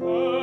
Oh.